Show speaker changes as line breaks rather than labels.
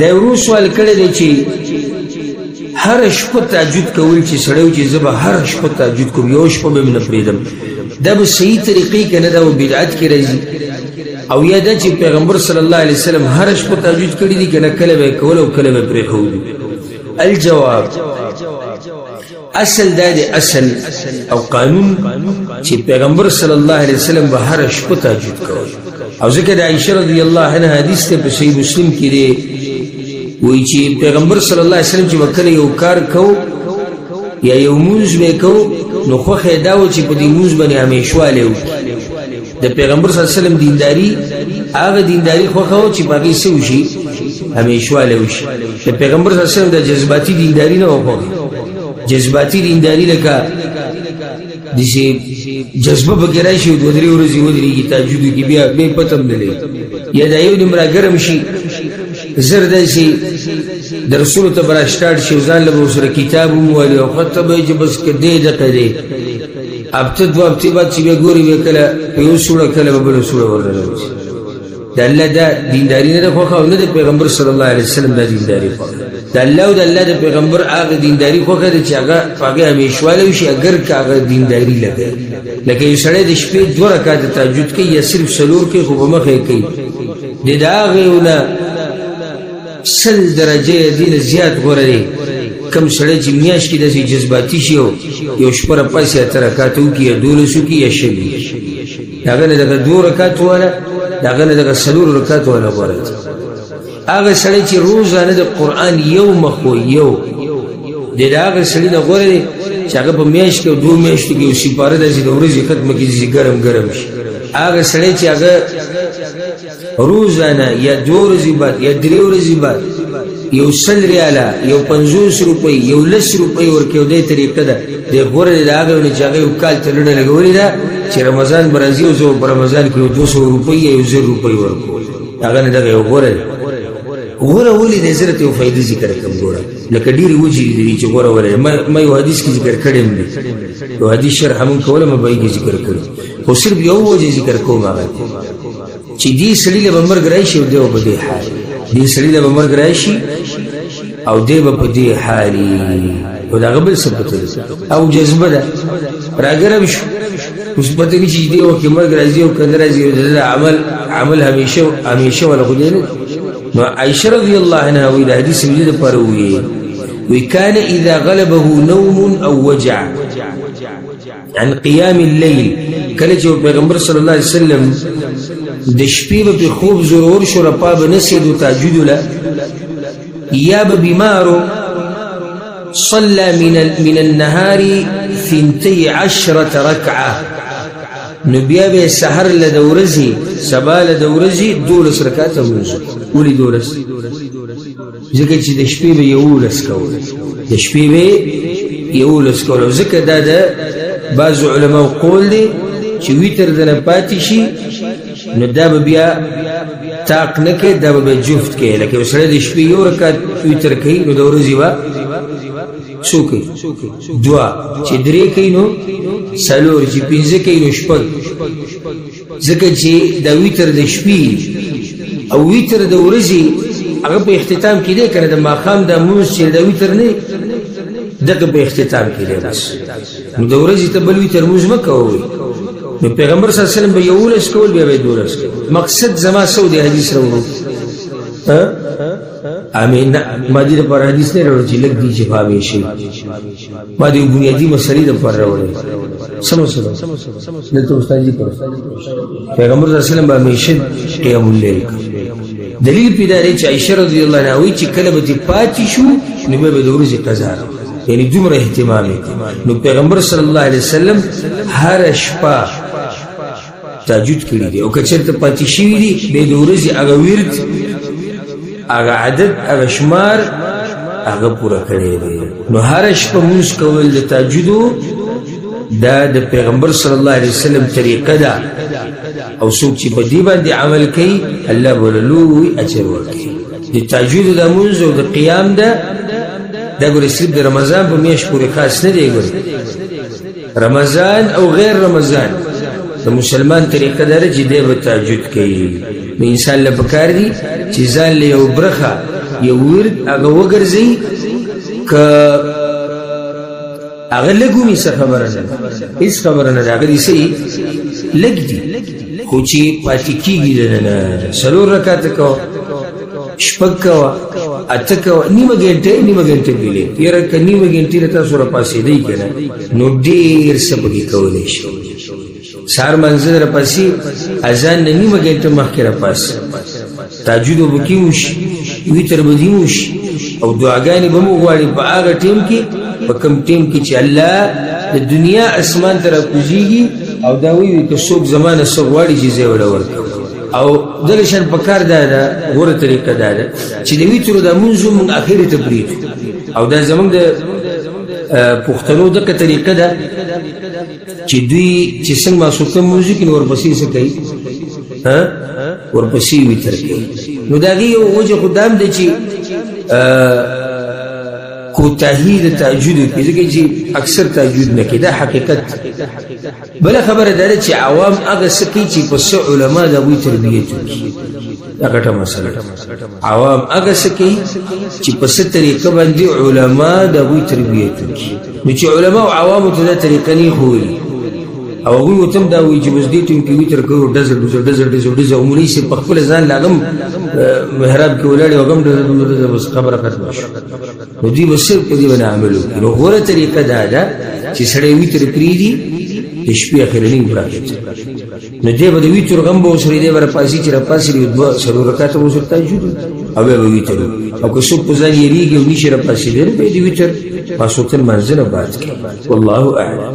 دا ورو سوال کړی دی چې هر شپه تهجد کول چې سړی و چې زه به هر شپه تهجد کوم یو شپه به مې نه پرېږدم دا به صحیح طریقې که نه دا به بدعت کې راځي او یا دا چې پیغمبر صلی الله علیه وسلم هر شپه تهجد کړی دی که نه کله به یې کول او کله به یې پرېښودي الجواب اصل دا دی اصل او قانون چې پیغمبر صلی الله علیه وسلم به هر شپه تهجد کوي او ځکه د عائشه رضی الله عنها حدیث ته په صحیح مسلم کې دی وایي چې پیغمبر صلی الله علیه وسلم چې وکړي یو کار کو یا یو مونږ به کو نو خو خیدا و چې په دې مونږ باندې همیشواله وکړي د پیغمبر صلی الله علیه وسلم دینداری هغه دینداری خو خو چې باقي سو شي همیشواله وشي د پیغمبر صلی الله علیه وسلم د جذباتي دینداری نه وخو جذباتي دینداری لکه د شي جذبه پکې راشي د درې ورځې ودرې کی تاجود کی بیا به پتم نه لې یا د یو نمبر ګرم شي زر د شي د رسول ته براشتاړ شي ځان له سره کتاب مو او خطبه چې بس کې دې دقه دې اب ته دوه ابتی بعد چې به ګوري به کله په یو سوړه کله به بل سوړه ورلره د الله دا دینداری نه خوخه او نه د پیغمبر صلی الله علیه وسلم دا دینداری خوخه د الله او د الله د پیغمبر هغه دینداری خوخه چې هغه هغه همیشواله شي اگر هغه دینداری لګي لکه یو سړی د شپې دوه رکعات تهجد کوي یا صرف سلور کوي خو به مخه کوي د داغه نه سل درجه دین زیات غوړه دی کم سړی چې میاش کې داسې جذباتي شي او یو شپه را پاسې اته رکعاته وکړي یا دولس وکړي یا شل وکړي د هغه نه دغه دوه رکعات والا د هغه نه دغه څلور رکعات والا غوره دی هغه سړی چې روزانه د قرآن یو مخ و یو د هغه سړي نه غوره دی چې هغه په میاشت کې دوه میاشتې کې یو سپاره داسې د ورځې ختمه کړي چې ګرم ګرم شي هغه سړی چې هغه روزانه یا دو ورځې بعد یا درې ورځې بعد یو سل ریاله یو پنځوس روپۍ یو لس روپۍ ورکوي او دې طریقه ده د غوره د هغه ونې چې هغه یو کال ته لړه لګولې ده چې رمضان به راځي او زه په رمضان کې یو دوه سوه روپۍ یا یو زر روپۍ ورکوم هغه نه دغه یو غوره دی غوره ولې د زرت یو فایده ذکر کوم ګوره لکه ډېرې وجې دي چې غوره ولې ما یو حدیث کې ذکر کړی هم دی یو حدیث شرح هم کوله ما به یې ذکر کړی خو صرف یو وجې ذکر کوم هغه چې دې سړي له مرګ راشي او دیو په دې حال دې سړي له مرګ راشي او دې په دې حال او دا غبل څه پته او جذبه ده راګرم شو اوس پته نشي چې دې وخت مرګ راځي او کله راځي دا عمل عمل همیشه همیشه ولا خو دې نه نو عائشه رضی الله عنها وی دا حدیث دې لپاره وی وی کان اذا غلبه نوم او وجع عن قیام اللیل کله چې پیغمبر صلی الله علیه وسلم د شپې په خوب ضرور شو را پاب نسید تاجود لا یا به بیمارو صلى من من النهار ثنتي عشرة ركعة نو بیا به سحر له د ورځې سبا له د ورځې دولس رکعاته مونږ ولې دولس ځکه چې د شپې به یولس کول د شپې به یولس کول ځکه دا د بعض علماو قول دی چې ویتر د نه پاتې شي نو دا به بیا تاق نه کوي دا به جفت کوي لکه یو سړی د شپې یو رکعت ویتر کوي نو د ورځې به څو کوي دوه چې درې کوي نو څلور چې پنځه کوي نو شپږ ځکه چې د ویتر د شپې او ویتر د ورځې هغه په اختتام کې دی کنه د ماښام د مونځ چې د ویتر نه دغه په اختتام کې دی بس نو د ورځې ته بل ویتر مونځ مه کوئ نو پیغمبر صلی الله علیه وسلم به یولس کول بیا به دولس مقصد زما سو دی حدیث راوړو امین ما دې پر حدیث نه راوړو چې لګ دی چې فاهمې شي ما دې بنیادی مسلې د پر راوړل سم سم دلته استاد جی پر پیغمبر صلی الله علیه وسلم به همیشه قیام الليل دلیل پیدا لري چې عائشه رضی الله عنها وی چې کله به پاتې شو نو به د ورځې قضا یعنی دومره اهتمام نو پیغمبر صلی الله علیه وسلم هر شپه تاجود کړی دی او که چېرته پاتې شوي دي بې د ورځې هغه ورد هغه عدد هغه شمار هغه پوره کړی دی نو هره شپه مونځ کول د تاجودو دا د پیغمبر صلی الله علیه وسلم طریقه ده او څوک چې په دې باندې عمل کوي الله به لوی اجر ورکړي د تاجود د مونځ او د قیام ده دا ګورې صرف د رمضان په میاشت پورې خاص نه دی ګورې رمضان او غیر رمضان د مسلمان طریقه دا ده چې دی به تهجد کوي نو انسان له پکار دي چې ځان له یو برخه یو ورد هغه وګرځي که هغه لږ وي څه خبره نه هېڅ خبره نه ده هغه دي څه لږ دي خو چې پاتې کېږي دننه څلور رکعته کوه شپږ کوه اته کوه نیمه ګنټه نیمه ګنټه پیلې یاره که نیمه ګنټې له تاسو را پاسېدی که نه نو ډېر څه پکې کولی شي سهار منځه در پسې اذان نه نیمه ګنټه مخکې را پاسې تاجود به کې وشي وی تر به دې وشي او دعاګانې به مو غواړي په هغه ټیم کې په کم ټیم کې چې الله د دنیا اسمان ته راکوزیږي او دا وایي که څوک زمانه څه غواړي چې زه وړه ورکړم او دغه شان په کار دا ده غوره طریقه دا ده چې د ویترو د مونځ مونږ اخرې ته پرېږدو او دا زمونږ د پښتنو دغه طریقه ده چې دوی چې څنګه ماسوکه موزیک نو ورپسې څه کوي ها ورپسې وی تر کوي نو دا دی یو وجه خدام دی چې کوتاهی د تهجد کې ځکه چې اکثر تهجد نه کې دا حقیقت بل خبره ده چې عوام هغه سکی چې په علماء د وی تربیته کوي دا ګټه مسله عوام هغه څه کوي چې په څه طریقه باندې علما د هغوی تربیت وکړي نو چې علما او عوامو ته دا طریقه نه ښوولي او هغوی ورته هم دا وایي چې بس دې ټیم کې وي تر کوو ډزه ډزه ډزه ډزه ډزه او مولوي صاحب په خپل ځان له هغه هم محراب کې ولاړ او هغه هم ډزه ډزه ډزه بس خبره ختمه شوه نو دوی به صرف په دې باندې عمل وکړي نو غوره طریقه دا ده چې سړی وي تر پرېږدي د شپې اخرنۍ ورځ نو دې به د ویتر غم به وسري دې بر پاسي چې را پاسي دی دوه سلو رکعات به وسري تهجد او به ویتر او که څوک په ځان یریږي او نشي را پاسي دې به دې ویتر پاسو تل منځنه بات کی والله اعلم